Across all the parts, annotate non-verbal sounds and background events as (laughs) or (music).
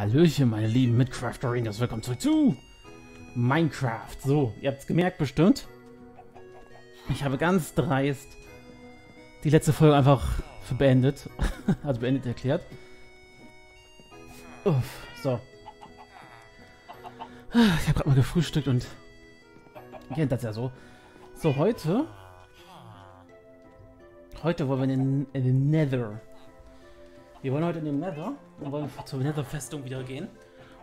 Hallöchen, meine lieben Mitcrafterinos, willkommen zurück zu Minecraft. So, ihr habt es gemerkt bestimmt. Ich habe ganz dreist die letzte Folge einfach für beendet, (laughs) also beendet erklärt. Uff, so. Ich habe gerade mal gefrühstückt und ihr kennt das ja so. So, heute... Heute wollen wir in den, in den Nether wir wollen heute in den Nether und wollen zur Nether-Festung wieder gehen,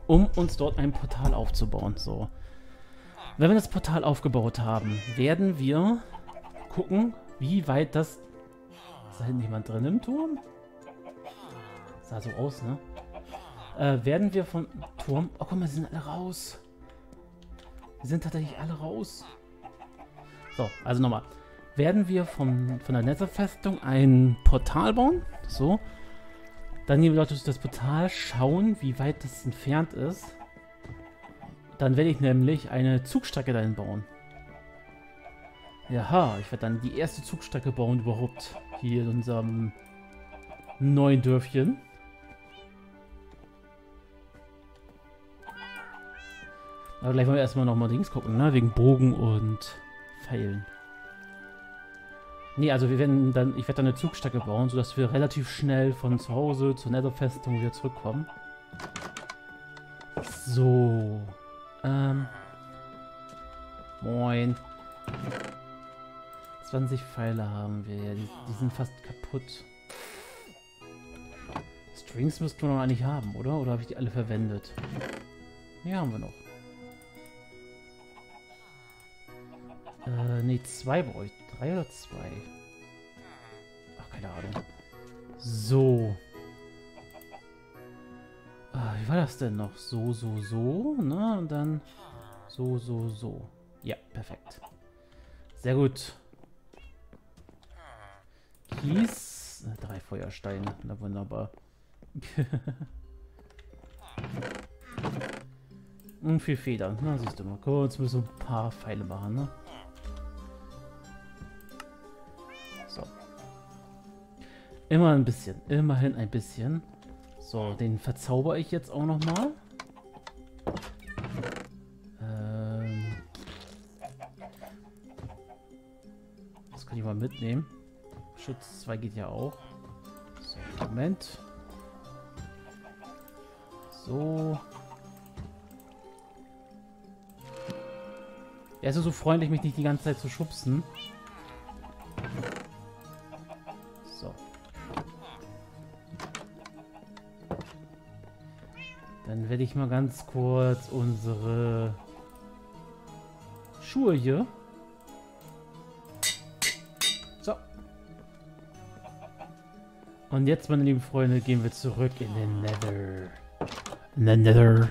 um uns dort ein Portal aufzubauen. So. Wenn wir das Portal aufgebaut haben, werden wir gucken, wie weit das... Ist da hinten jemand drin im Turm? Sah so aus, ne? Äh, werden wir vom Turm... Oh, guck mal, sie sind alle raus. Sie sind tatsächlich alle raus. So, also nochmal. Werden wir vom, von der Nether-Festung ein Portal bauen. So. Dann gehen wir durch das Portal, schauen, wie weit das entfernt ist. Dann werde ich nämlich eine Zugstrecke dahin bauen. Jaha, ich werde dann die erste Zugstrecke bauen überhaupt hier in unserem neuen Dörfchen. Aber gleich wollen wir erstmal nochmal Dings gucken, ne? Wegen Bogen und Pfeilen. Nee, also wir werden dann, ich werde dann eine Zugstrecke bauen, sodass wir relativ schnell von zu Hause zur Netherfestung wieder zurückkommen. So. Ähm. Moin. 20 Pfeile haben wir. Die, die sind fast kaputt. Strings müssten wir noch eigentlich haben, oder? Oder habe ich die alle verwendet? Hier haben wir noch. Nee, zwei bei euch. Drei oder zwei? Ach, keine Ahnung. So. Ah, wie war das denn noch? So, so, so, ne? Und dann so, so, so. Ja, perfekt. Sehr gut. Kies. Drei Feuersteine. Na wunderbar. (laughs) Und vier Federn. Na, siehst du mal. Kurz müssen wir ein paar Pfeile machen, ne? Immer ein bisschen. Immerhin ein bisschen. So, den verzauber ich jetzt auch nochmal. Ähm. Das kann ich mal mitnehmen. Schutz 2 geht ja auch. So, Moment. So. Er ist so freundlich, mich nicht die ganze Zeit zu schubsen. Ich mal ganz kurz unsere Schuhe hier. So. Und jetzt, meine lieben Freunde, gehen wir zurück in den Nether. In den Nether.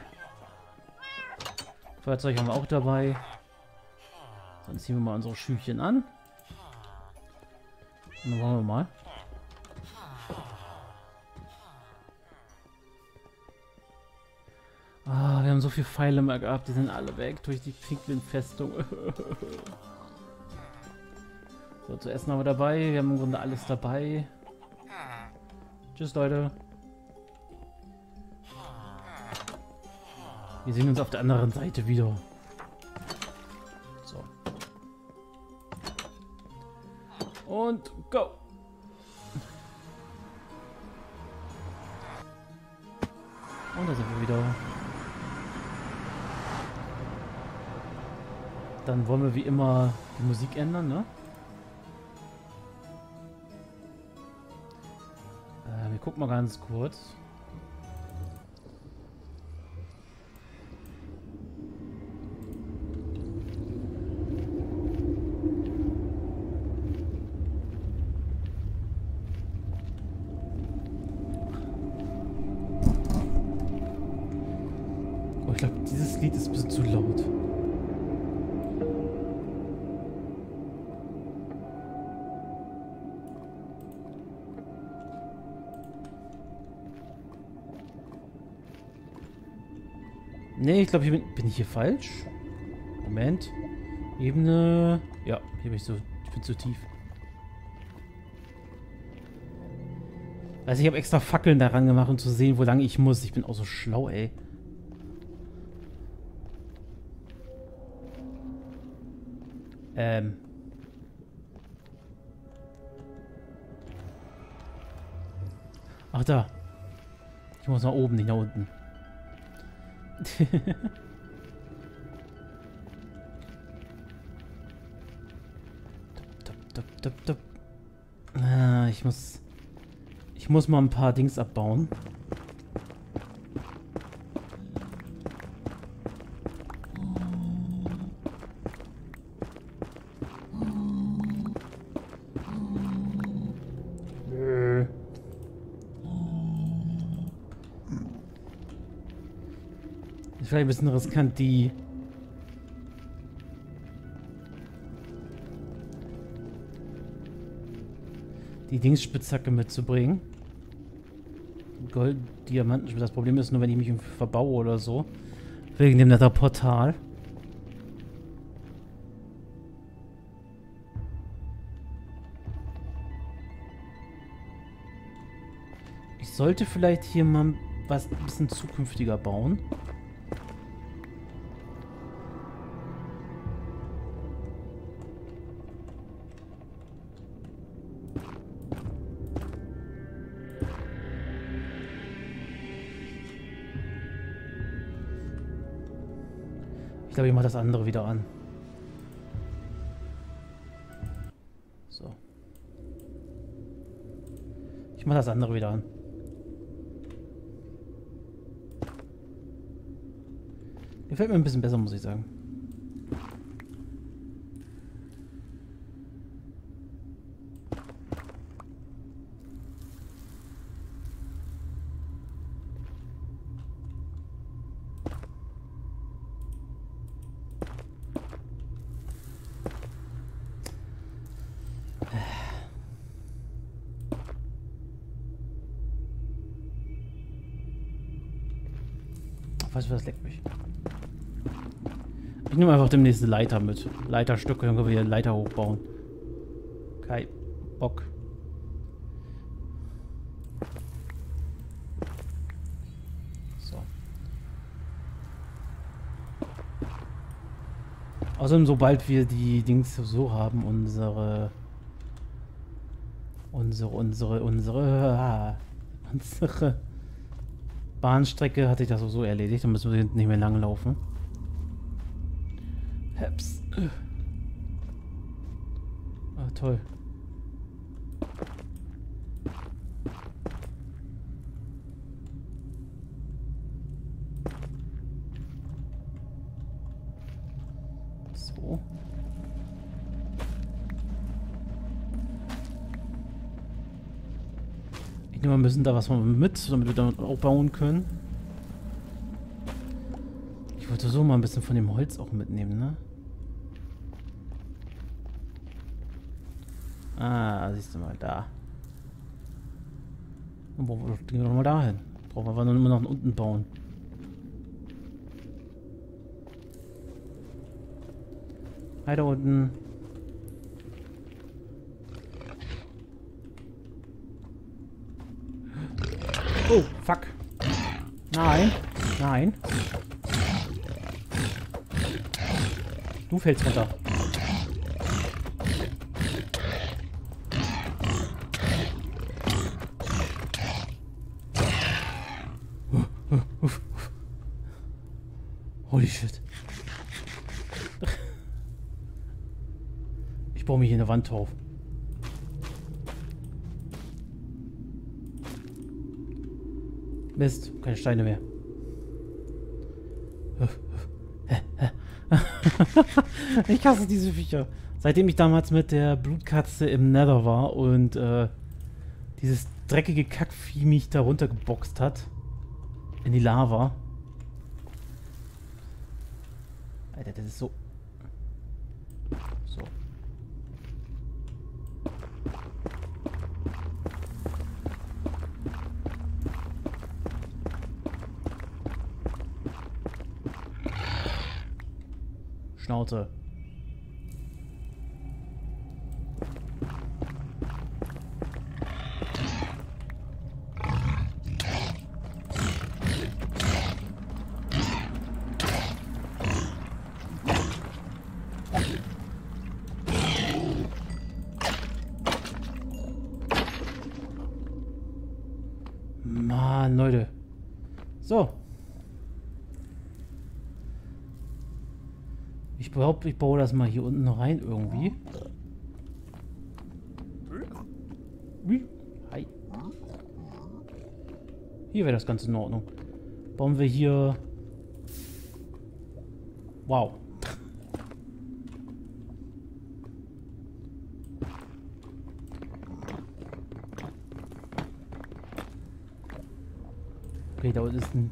Feuerzeug haben wir auch dabei. Dann ziehen wir mal unsere Schüchchen an. Und dann wollen wir mal. Haben so viele Pfeile mal gehabt, die sind alle weg durch die Pinguin-Festung. (laughs) so, zu essen haben wir dabei. Wir haben im Grunde alles dabei. Tschüss, Leute. Wir sehen uns auf der anderen Seite wieder. So. Und go! Und da sind wir wieder. Dann wollen wir wie immer die Musik ändern, ne? Äh, wir gucken mal ganz kurz. Oh, ich glaube, dieses Lied ist ein bisschen zu laut. Nee, ich glaube, hier bin, bin ich hier falsch. Moment. Ebene. Ja, hier bin ich so. Ich bin zu tief. Also ich habe extra Fackeln daran gemacht, um zu sehen, wo lange ich muss. Ich bin auch so schlau, ey. Ähm. Ach da. Ich muss nach oben, nicht nach unten. Dup, dup, dup, dup. Ah, ich muss... Ich muss mal ein paar Dings abbauen. Vielleicht ein bisschen riskant, die die Dingsspitzhacke mitzubringen. Gold, Diamanten. Das Problem ist nur, wenn ich mich verbaue oder so. Wegen dem Nether-Portal. Ich sollte vielleicht hier mal was ein bisschen zukünftiger bauen. Glaube, ich mache das andere wieder an. So. Ich mache das andere wieder an. Gefällt mir ein bisschen besser, muss ich sagen. Weißt du was, leckt mich. Ich nehme einfach demnächst eine Leiter mit. Leiterstücke, dann können wir hier Leiter hochbauen. Kein Bock. So. Außerdem, sobald wir die Dings so haben, unsere... Unsere, unsere, unsere... Ah, (laughs) unsere... Bahnstrecke hat sich das so erledigt. Dann müssen wir hinten nicht mehr lang laufen. Heps. Ah, toll. So. Wir müssen da was mit, damit wir damit auch bauen können. Ich wollte so mal ein bisschen von dem Holz auch mitnehmen, ne? Ah, siehst du mal, da. Wo gehen wir nochmal dahin? Brauchen wir aber nur noch unten bauen. Hi da unten. Oh, fuck. Nein. Nein. Du fällst runter. Holy shit. Ich baue mich hier eine Wand drauf. Mist, keine Steine mehr. (laughs) ich hasse diese Viecher. Seitdem ich damals mit der Blutkatze im Nether war und äh, dieses dreckige Kackvieh mich da runtergeboxt hat. In die Lava. Alter, das ist so Schnauze. Ich behaupte, ich baue das mal hier unten rein irgendwie. Hi. Hier wäre das Ganze in Ordnung. Bauen wir hier... Wow. Okay, da ist ein...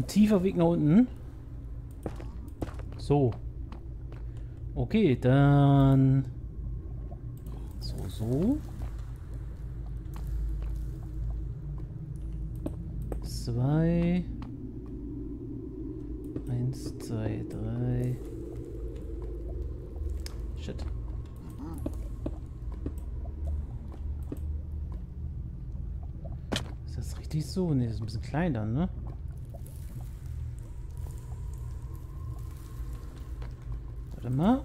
Ein tiefer Weg nach unten. So. Okay, dann... So, so. Zwei. Eins, zwei, drei. Shit. Ist das richtig so? Ne, ist ein bisschen klein dann, ne? Warte mal.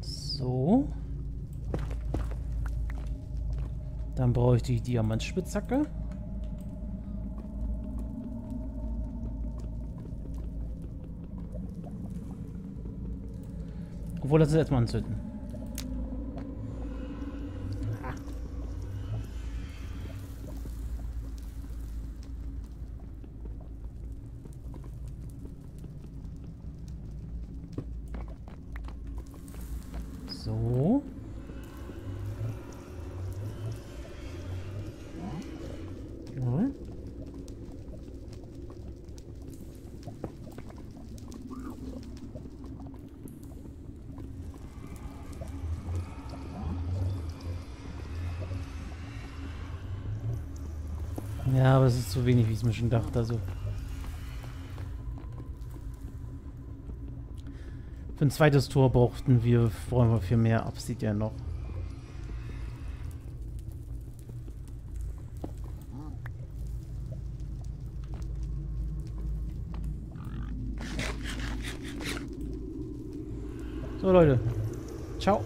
So. Dann brauche ich die Diamantspitzhacke. Obwohl, das ist jetzt mal anzünden. So. Ja. Ja, wenig, wie ich es mir schon dachte. Also. Für ein zweites Tor brauchten wir, wollen wir viel mehr Obsidian noch. So Leute, ciao.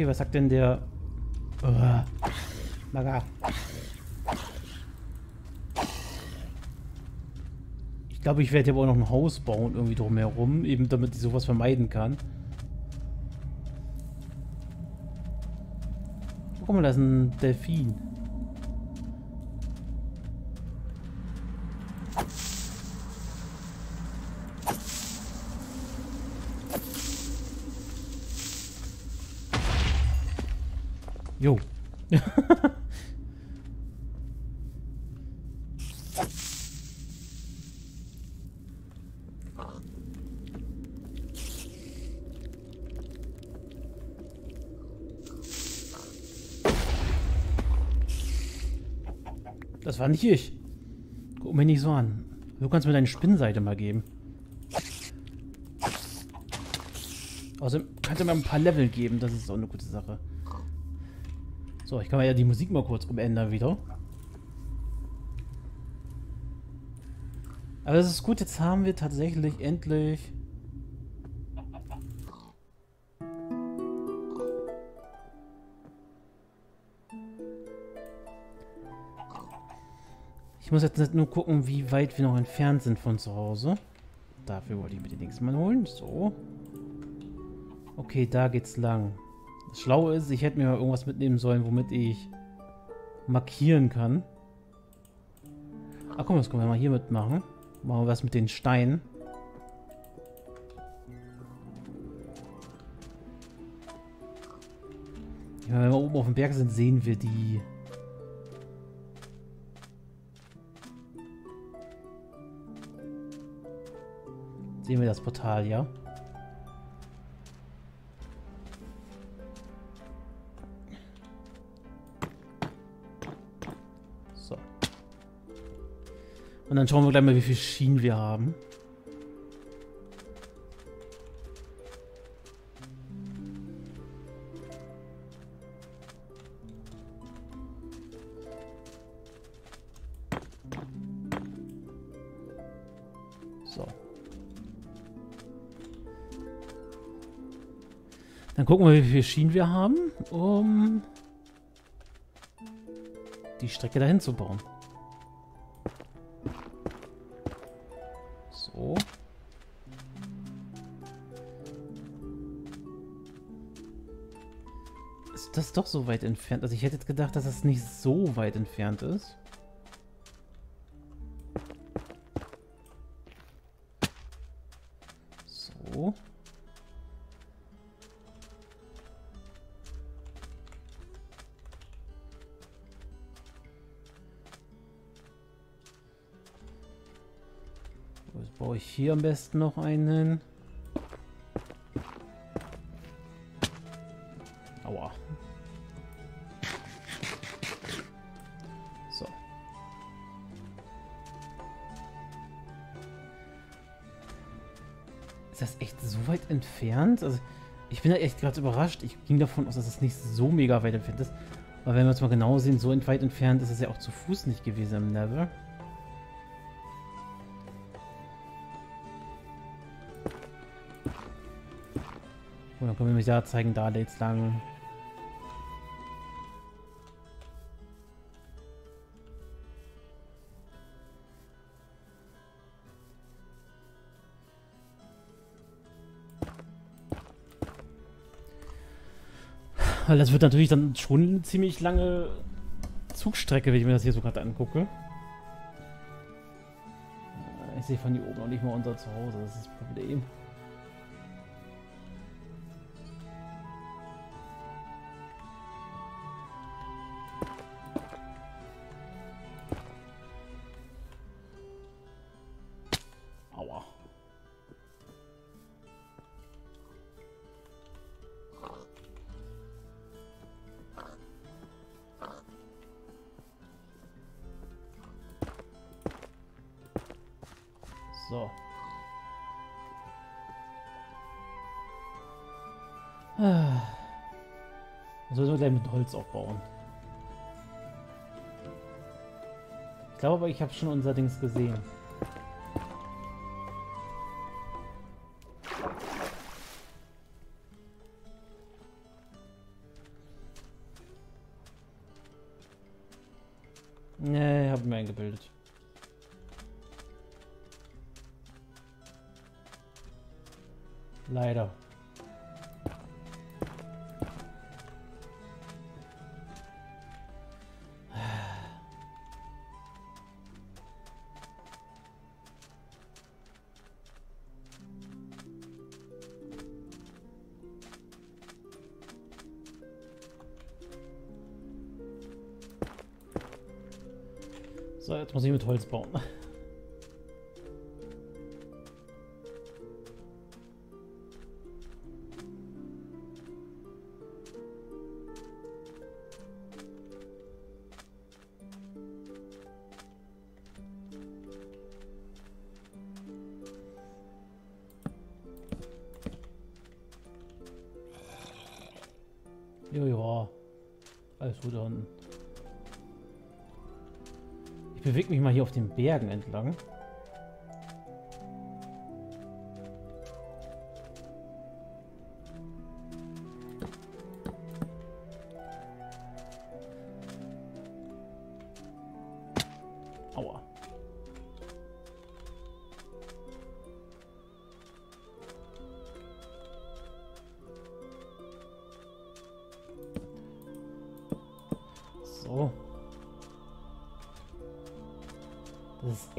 Okay, was sagt denn der... Uh, Maga. Ich glaube, ich werde aber auch noch ein Haus bauen, irgendwie drumherum, eben damit ich sowas vermeiden kann. Guck mal, da ist ein Delfin. Jo. Das war nicht ich. Guck mich nicht so an. Du kannst mir deine Spinnseite mal geben. Außerdem könnte mir ein paar Level geben, das ist auch eine gute Sache. So, ich kann mal ja die Musik mal kurz umändern wieder. Aber das ist gut, jetzt haben wir tatsächlich endlich... Ich muss jetzt nicht nur gucken, wie weit wir noch entfernt sind von zu Hause. Dafür wollte ich mir den nächsten Mal holen. So. Okay, da geht's lang. Das Schlaue ist, ich hätte mir mal irgendwas mitnehmen sollen, womit ich markieren kann. Ach komm, das können wir mal hier mitmachen. Machen wir was mit den Steinen. Wenn wir oben auf dem Berg sind, sehen wir die. Sehen wir das Portal, ja? Und dann schauen wir gleich mal, wie viele Schienen wir haben. Dann gucken wir, wie viele Schienen wir haben, um die Strecke dahin zu bauen. Das doch so weit entfernt? Also ich hätte jetzt gedacht, dass das nicht so weit entfernt ist. So. Jetzt baue ich hier am besten noch einen. Entfernt? Also, ich bin da echt gerade überrascht. Ich ging davon aus, dass es nicht so mega weit entfernt ist. Aber wenn wir uns mal genau sehen, so weit entfernt ist es ja auch zu Fuß nicht gewesen im Nether. Und dann können wir mich da zeigen, da jetzt lang. Weil das wird natürlich dann schon eine ziemlich lange Zugstrecke, wenn ich mir das hier so gerade angucke. Ich sehe von hier oben noch nicht mal unser Zuhause, das ist das Problem. So. Ah. Dann wir gleich mit Holz aufbauen. Ich glaube ich habe schon unser Dings gesehen. So, jetzt muss ich mit Holz bauen. Auf den Bergen entlang.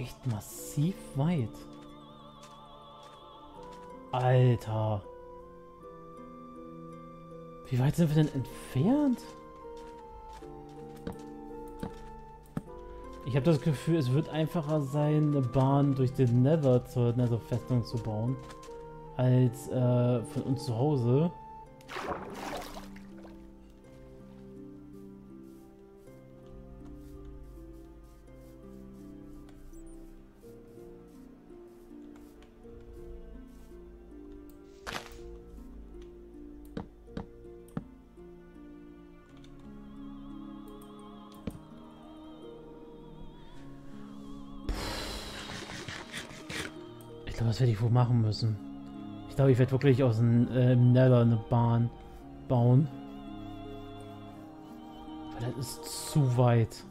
Echt massiv weit. Alter. Wie weit sind wir denn entfernt? Ich habe das Gefühl, es wird einfacher sein, eine Bahn durch den Nether zur Nether-Festung zu bauen, als äh, von uns zu Hause. Das werde ich wohl machen müssen. Ich glaube, ich werde wirklich aus dem äh, Nether eine Bahn bauen. Weil das ist zu weit.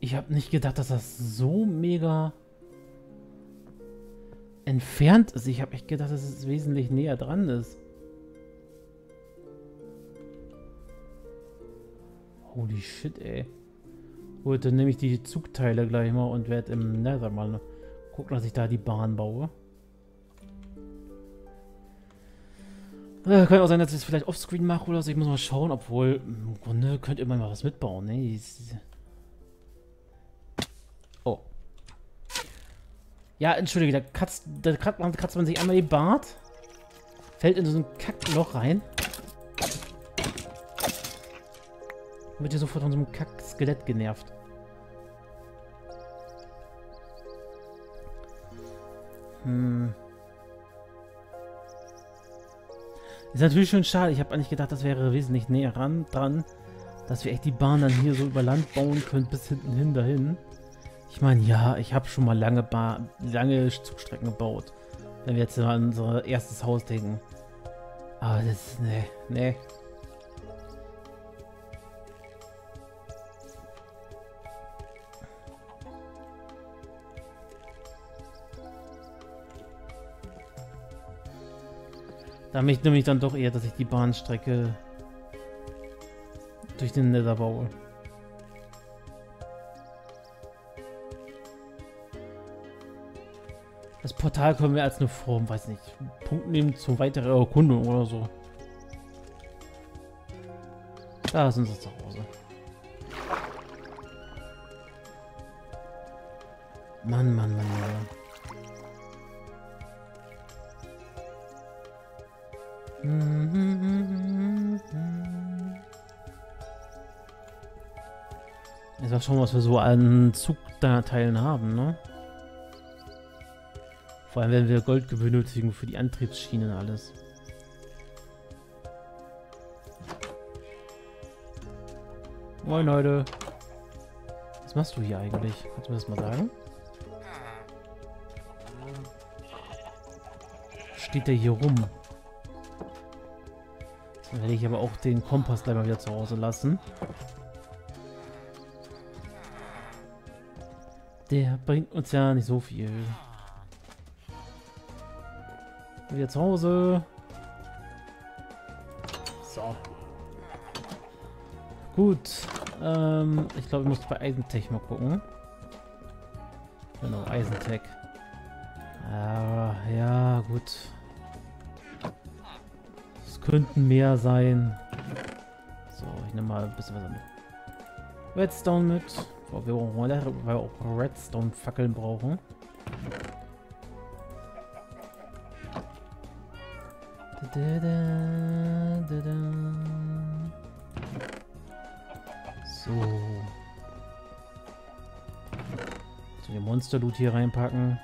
Ich habe nicht gedacht, dass das so mega entfernt ist. Ich habe echt gedacht, dass es wesentlich näher dran ist. Holy shit, ey. Gut, dann nehme ich die Zugteile gleich mal und werde im Nether mal gucken, dass ich da die Bahn baue. Äh, kann auch sein, dass ich es vielleicht offscreen mache oder so. Ich muss mal schauen, obwohl im Grunde könnte immer mal was mitbauen. Ne? Oh. Ja, entschuldige, da kratzt, da kratzt man sich einmal die Bart, fällt in so ein Kackloch rein. Wird ihr sofort von so einem Kack-Skelett genervt. Hm. Ist natürlich schon schade. Ich habe eigentlich gedacht, das wäre wesentlich näher ran dran, dass wir echt die Bahn dann hier so über Land bauen können, bis hinten hin dahin. Ich meine, ja, ich habe schon mal lange, ba lange Zugstrecken gebaut. Wenn wir jetzt an unser erstes Haus denken. Aber das ist, nee, Da möchte nämlich dann doch eher, dass ich die Bahnstrecke durch den Nether baue. Das Portal können wir als eine Form, weiß nicht, Punkt nehmen zur weiteren Erkundung oder so. Da sind sie zu Hause. Mann, Mann, Mann, Mann. Schauen, was wir so an Zugteilen haben, ne? Vor allem werden wir Gold benötigen für die Antriebsschienen alles. Moin Leute. Was machst du hier eigentlich? Kannst du mir das mal sagen? Steht der hier rum? Dann werde ich aber auch den Kompass gleich mal wieder zu Hause lassen. Der bringt uns ja nicht so viel. Wieder zu Hause. So. Gut. Ähm, ich glaube, ich muss bei Eisentech mal gucken. Genau, Eisentech. Ja, ja, gut könnten mehr sein. So, ich nehme mal ein bisschen was mit. Redstone mit. Weil wir auch Redstone-Fackeln brauchen. So. So, die Monster-Loot hier reinpacken.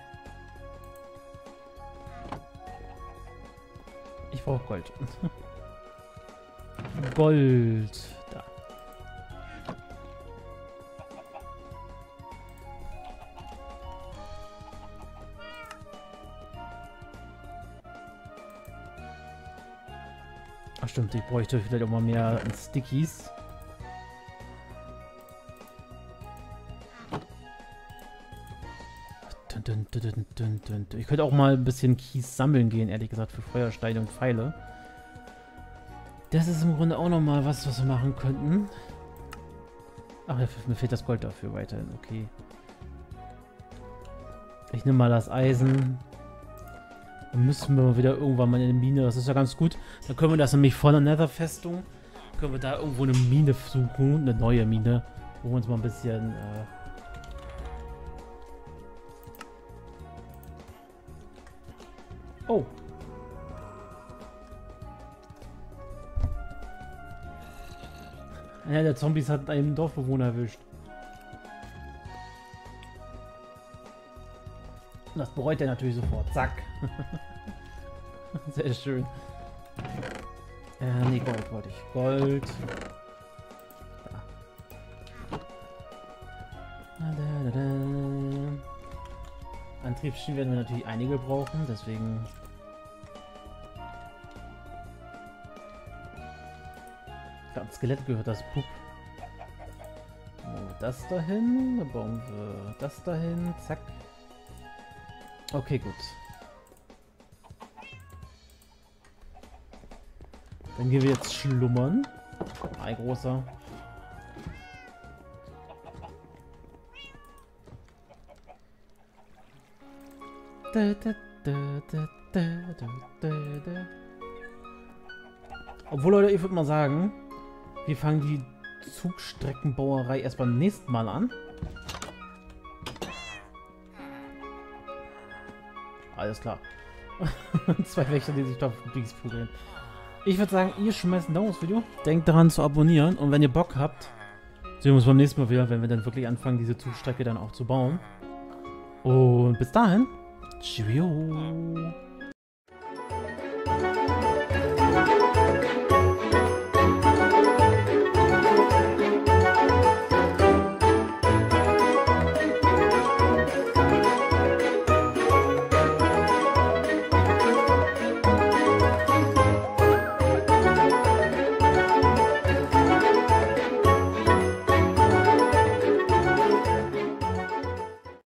Ich brauche Gold. (laughs) Gold. Stimmt, ich bräuchte vielleicht auch mal mehr Stickies. Ich könnte auch mal ein bisschen Kies sammeln gehen, ehrlich gesagt, für Feuersteine und Pfeile. Das ist im Grunde auch nochmal was, was wir machen könnten. Ach, mir fehlt das Gold dafür weiterhin. Okay. Ich nehme mal das Eisen. Dann müssen wir mal wieder irgendwann mal in eine Mine. Das ist ja ganz gut. Dann können wir das nämlich von der Nether-Festung, können wir da irgendwo eine Mine suchen, eine neue Mine, wo wir uns mal ein bisschen... Äh oh. Ja, der Zombies hat einen Dorfbewohner erwischt. Das bereut er natürlich sofort. Zack. (laughs) Sehr schön. Äh, nee, Gold wollte ich. Gold. Da. Da, da, Antriebsschienen werden wir natürlich einige brauchen, deswegen... Ganz Skelett gehört das Pup. das dahin, dann bauen wir das dahin, zack. Okay, gut. Dann gehen wir jetzt schlummern. Ein großer. Obwohl, Leute, ich würde mal sagen, wir fangen die Zugstreckenbauerei erst beim nächsten Mal an. Alles klar. (laughs) Zwei Wächter, die sich da auf Dings prügeln. Ich würde sagen, ihr schmeißt ein Daumen aufs Video. Denkt daran zu abonnieren. Und wenn ihr Bock habt, sehen wir uns beim nächsten Mal wieder, wenn wir dann wirklich anfangen, diese Zugstrecke dann auch zu bauen. Und bis dahin. Cheerio.